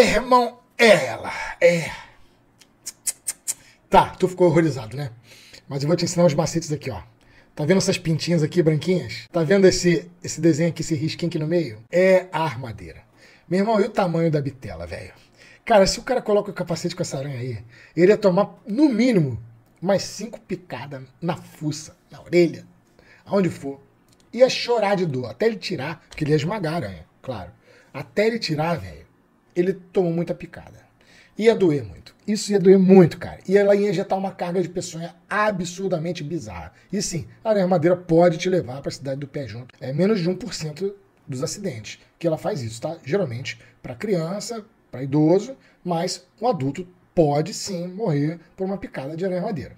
Irmão, é ela. É. Tá, tu ficou horrorizado, né? Mas eu vou te ensinar uns macetes aqui, ó. Tá vendo essas pintinhas aqui branquinhas? Tá vendo esse, esse desenho aqui, esse risquinho aqui no meio? É a armadeira. Meu irmão, e o tamanho da bitela, velho? Cara, se o cara coloca o capacete com essa aranha aí, ele ia tomar, no mínimo, mais cinco picadas na fuça, na orelha, aonde for. Ia chorar de dor, até ele tirar, porque ele ia esmagar a aranha, claro. Até ele tirar, velho, ele tomou muita picada. Ia doer muito. Isso ia doer muito, cara. E ela ia injetar uma carga de peçonha absurdamente bizarra. E sim, a aranha madeira pode te levar para a cidade do pé junto. É menos de 1% dos acidentes que ela faz isso, tá? Geralmente para criança, para idoso, mas um adulto pode sim morrer por uma picada de aranha madeira.